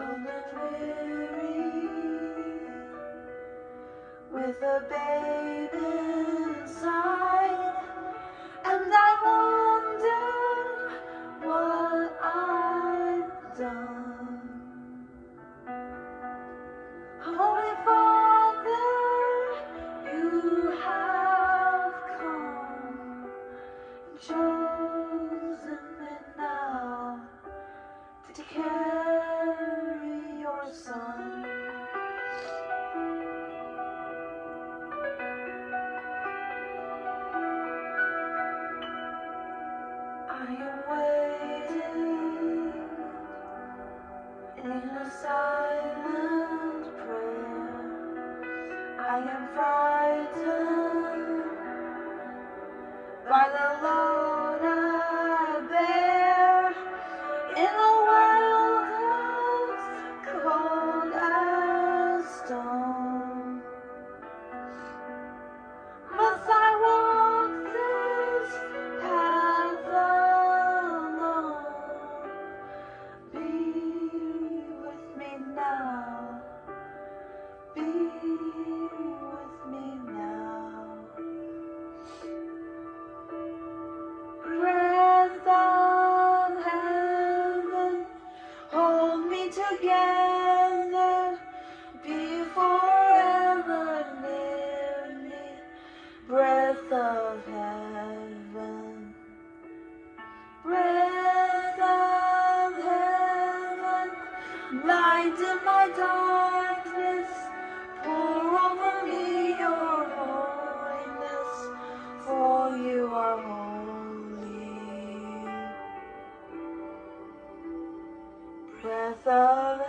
Come and weary with a baby inside, and I wonder what I've done. I am frightened by the load Breath of heaven. Breath of heaven, light in my darkness, pour over me your holiness, for you are holy. Breath of